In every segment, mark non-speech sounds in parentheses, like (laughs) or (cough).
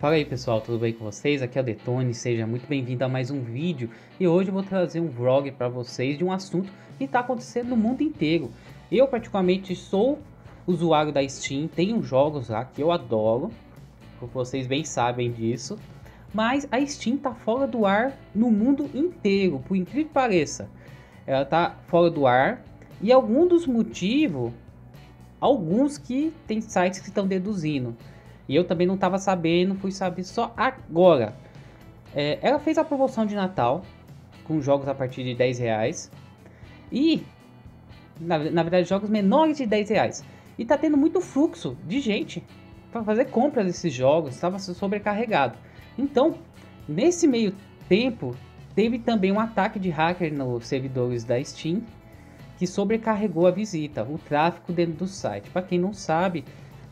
Fala aí pessoal, tudo bem com vocês? Aqui é o Detone, seja muito bem-vindo a mais um vídeo e hoje eu vou trazer um vlog para vocês de um assunto que está acontecendo no mundo inteiro. Eu particularmente sou usuário da Steam, tenho jogos lá que eu adoro, vocês bem sabem disso, mas a Steam está fora do ar no mundo inteiro, por incrível que pareça. Ela está fora do ar e algum dos motivos, alguns que tem sites que estão deduzindo e eu também não estava sabendo, fui saber só agora. É, ela fez a promoção de Natal com jogos a partir de 10 reais. E, na, na verdade, jogos menores de 10 reais. E tá tendo muito fluxo de gente para fazer compras desses jogos, estava sobrecarregado. Então, nesse meio tempo, teve também um ataque de hacker nos servidores da Steam que sobrecarregou a visita, o tráfego dentro do site. Para quem não sabe,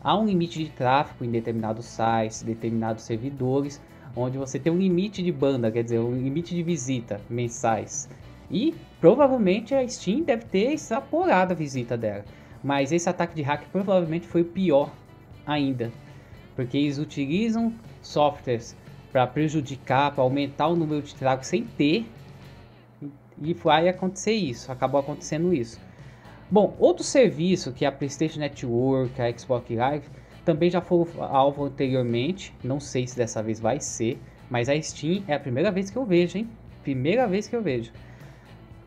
há um limite de tráfego em determinados sites, determinados servidores, onde você tem um limite de banda, quer dizer, um limite de visita mensais. E provavelmente a Steam deve ter exaporado a visita dela. Mas esse ataque de hack provavelmente foi pior ainda, porque eles utilizam softwares para prejudicar, para aumentar o número de tráfego sem ter. E vai acontecer isso, acabou acontecendo isso. Bom, outro serviço que é a PlayStation Network, a Xbox Live, também já foi alvo anteriormente. Não sei se dessa vez vai ser, mas a Steam é a primeira vez que eu vejo, hein? Primeira vez que eu vejo.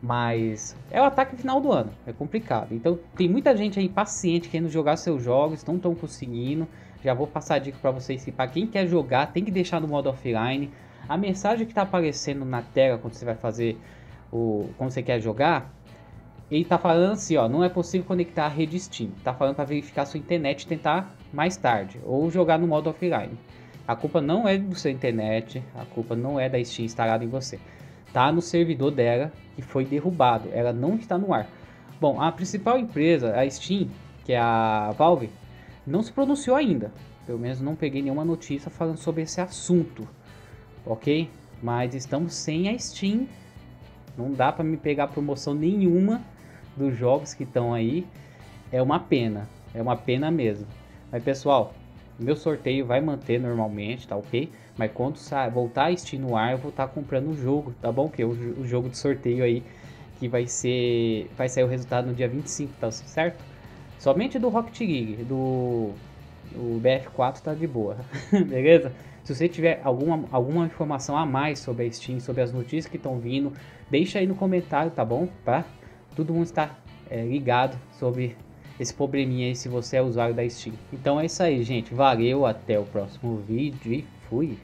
Mas é o ataque final do ano, é complicado. Então tem muita gente aí paciente querendo jogar seus jogos, não estão conseguindo. Já vou passar a dica para vocês que para quem quer jogar tem que deixar no modo offline. A mensagem que está aparecendo na tela quando você vai fazer o, quando você quer jogar, ele tá falando assim, ó, não é possível conectar a rede Steam. Tá falando para verificar sua internet e tentar mais tarde ou jogar no modo offline. A culpa não é do seu internet, a culpa não é da Steam instalada em você. Tá no servidor dela que foi derrubado, ela não está no ar. Bom, a principal empresa, a Steam, que é a Valve, não se pronunciou ainda. Pelo menos não peguei nenhuma notícia falando sobre esse assunto, ok? Mas estamos sem a Steam, não dá para me pegar promoção nenhuma dos jogos que estão aí. É uma pena, é uma pena mesmo. Mas pessoal, meu sorteio vai manter normalmente, tá ok? Mas quando voltar a Steam no ar, eu vou estar tá comprando o jogo, tá bom? Que é o, o, jogo de sorteio aí que vai ser vai sair o resultado no dia 25, tá certo? Somente do Rocket League, do o BF4 tá de boa, (laughs) beleza? Se você tiver alguma, alguma informação a mais sobre a Steam, sobre as notícias que estão vindo, deixa aí no comentário, tá bom? Tá? Todo mundo está é, ligado sobre esse probleminha aí se você é usuário da Steam. Então é isso aí, gente. Valeu, até o próximo vídeo e fui!